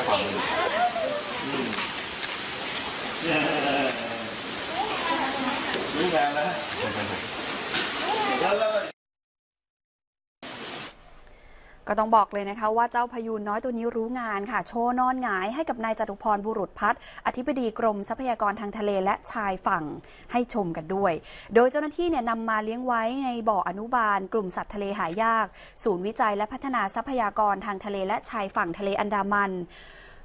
ช้ความรู้อืมรู้งานแล้วแล้วแล้ว ก็ต้องบอกเลยนะคะว่าเจ้าพยูนน้อยตัวนี้รู้งานค่ะ โชว์นอนหงายให้กับนายจตุพรบุรุษพัฒน์อธิบดีกรมทรัพยากรทางทะเลและชายฝั่งให้ชมกันด้วย โดยเจ้าหน้าที่เนี่ยนำมาเลี้ยงไว้ในบ่ออนุบาล กลุ่มสัตว์ทะเลหายาก ศูนย์วิจัยและพัฒนาทรัพยากรทางทะเลและชายฝั่งทะเลอันดามัน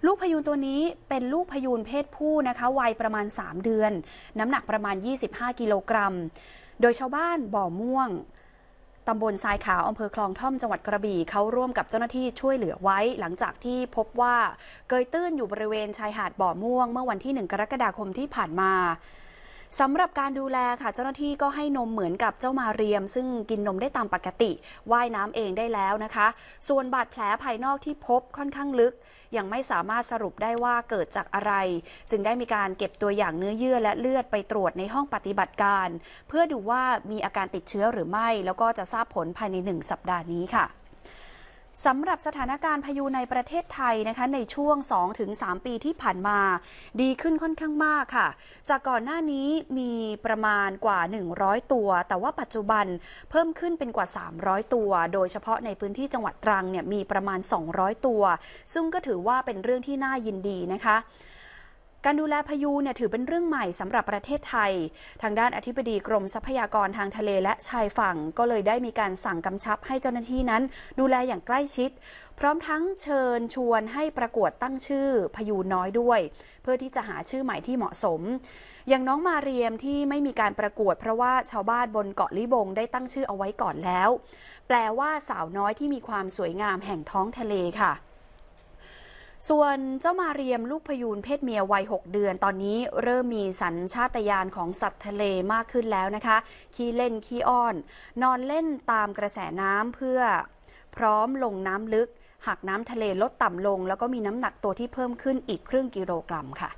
ลูกพยูนตัวนี้เป็นลูกพยูนเพศผู้นะคะวัยประมาณ 3 เดือน น้ำหนักประมาณ 25 กิโลกรัม โดยชาวบ้านบ่อม่วง ตำบลทรายขาวอำเภอคลองท่อมจังหวัดกระบี่เขาร่วมกับเจ้าหน้าที่ช่วยเหลือไว้ หลังจากที่พบว่าเกยตื้นอยู่บริเวณชายหาดบ่อม่วง เมื่อวันที่ 1 กรกฎาคมที่ผ่านมา สำหรับการดูแลค่ะ เจ้าหน้าที่ก็ให้นมเหมือนกับเจ้ามาเรียม ซึ่งกินนมได้ตามปกติว่ายน้ำเองได้แล้วนะคะ ส่วนบาดแผลภายนอกที่พบค่อนข้างลึก ยังไม่สามารถสรุปได้ว่าเกิดจากอะไร จึงได้มีการเก็บตัวอย่างเนื้อเยื่อและเลือดไปตรวจในห้องปฏิบัติการ เพื่อดูว่ามีอาการติดเชื้อหรือไม่ แล้วก็จะทราบผลภายในหนึ่งสัปดาห์นี้ค่ะ สำหรับสถานการณ์พายุในประเทศไทยนะคะในช่วง 2-3 ปีที่ผ่านมา ดีขึ้นค่อนข้างมากค่ะ จากก่อนหน้านี้มีประมาณกว่า 100 ตัว แต่ว่าปัจจุบันเพิ่มขึ้นเป็นกว่า 300 ตัว โดยเฉพาะในพื้นที่จังหวัดตรังเนี่ยมีประมาณ 200 ตัว ซึ่งก็ถือว่าเป็นเรื่องที่น่ายินดีนะคะ การดูแลพายุเนี่ยถือเป็นเรื่องใหม่สำหรับประเทศไทย ทางด้านอธิบดีกรมทรัพยากรทางทะเลและชายฝั่ง ก็เลยได้มีการสั่งกำชับให้เจ้าหน้าที่นั้น ดูแลอย่างใกล้ชิด พร้อมทั้งเชิญชวนให้ประกวดตั้งชื่อพายูนน้อยด้วย เพื่อที่จะหาชื่อใหม่ที่เหมาะสม อย่างน้องมาเรียมที่ไม่มีการประกวด เพราะว่าชาวบ้านบนเกาะลิบงได้ตั้งชื่อเอาไว้ก่อนแล้ว แปลว่าสาวน้อยที่มีความสวยงามแห่งท้องทะเลค่ะ ส่วนเจ้ามาเรียมลูกพยูนเพศเมียวัย 6 เดือน ตอนนี้เริ่มมีสัญชาตญาณของสัตว์ทะเลมากขึ้นแล้วนะคะ ขี้เล่นขี้อ้อน นอนเล่นตามกระแสน้ำเพื่อพร้อมลงน้ำลึก หากน้ำทะเลลดต่ำลง แล้วก็มีน้ำหนักตัวที่เพิ่มขึ้นอีกครึ่งกิโลกรัมค่ะ